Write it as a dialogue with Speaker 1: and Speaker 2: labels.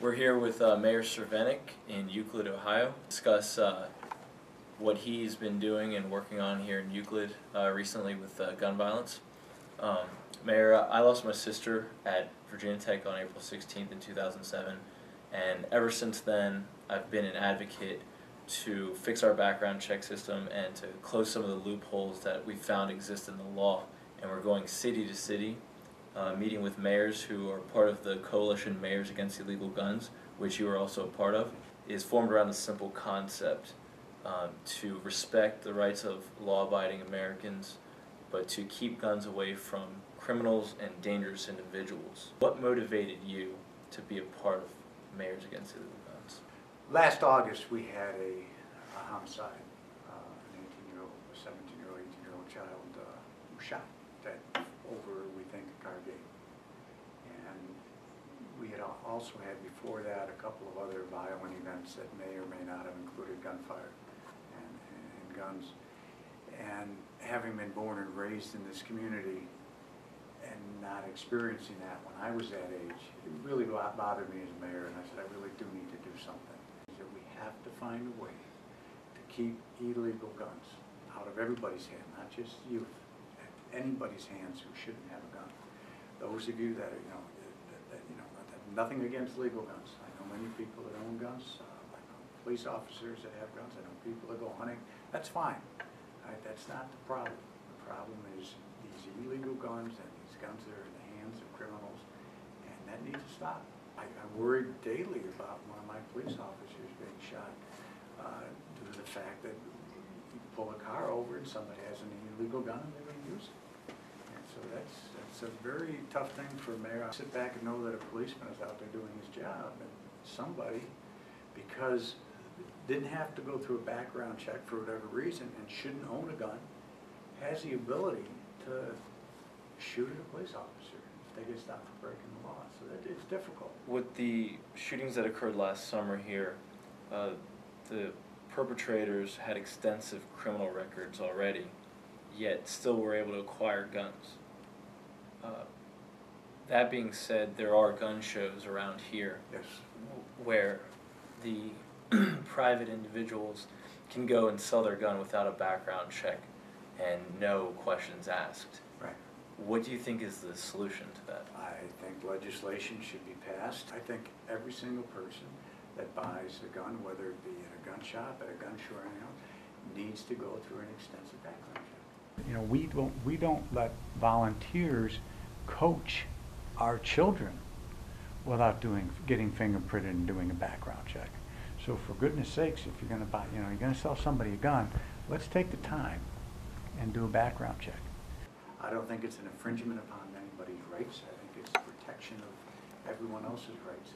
Speaker 1: We're here with uh, Mayor Cervenik in Euclid, Ohio. Discuss uh, what he's been doing and working on here in Euclid uh, recently with uh, gun violence. Um, Mayor, I lost my sister at Virginia Tech on April 16th in 2007, and ever since then, I've been an advocate to fix our background check system and to close some of the loopholes that we found exist in the law. And we're going city to city uh, meeting with mayors who are part of the coalition Mayors Against Illegal Guns, which you are also a part of, is formed around the simple concept um, to respect the rights of law-abiding Americans, but to keep guns away from criminals and dangerous individuals. What motivated you to be a part of Mayors Against Illegal Guns?
Speaker 2: Last August, we had a a homicide. Uh, An 18-year-old, a 17-year-old, 18-year-old child uh, was shot dead over, we think, a car. And we had al- also had before that a couple of other violent events that may or may not have included gunfire and and guns. And having been born and raised in this community and not experiencing that when I was that age, it really bo- bothered me as mayor, and I said, I really do need to do something. That we have to find a way to keep illegal guns out of everybody's hand, not just youth, anybody's hands who shouldn't have a gun. Those of you that are, you know, that, that, you know, that- nothing against legal guns. I know many people that own guns, uh, I know police officers that have guns, I know people that go hunting, that's fine. Right, that's not the problem. The problem is these illegal guns and these guns that are in the hands of criminals, and that needs to stop. I, I worry daily about one of my police officers being shot, uh, due to the fact that pull a car over and somebody has an illegal gun and they're gonna use it. And so that's, that's a very tough thing for a mayor. I sit back and know that a policeman is out there doing his job, and somebody, because didn't have to go through a background check for whatever reason and shouldn't own a gun, has the ability to shoot at a police officer if they get stopped for breaking the law. So that, it's difficult.
Speaker 1: With the shootings that occurred last summer here, uh, the perpetrators had extensive criminal records already, yet still were able to acquire guns. Uh, that being said, there are gun shows around here
Speaker 2: Yes.
Speaker 1: where the private individuals can go and sell their gun without a background check and no questions asked.
Speaker 2: Right.
Speaker 1: What do you think is the solution to that?
Speaker 2: I think legislation should be passed. I think every single person that buys a gun, whether it be at a gun shop, at a gun show, or anything else, needs to go through an extensive background check.
Speaker 3: You know, we don't, we don't let volunteers coach our children without doing, getting fingerprinted and doing a background check. So for goodness sakes, if you're gonna buy, you know, you're gonna sell somebody a gun, let's take the time and do a background check.
Speaker 2: I don't think it's an infringement upon anybody's rights. I think it's protection of everyone else's rights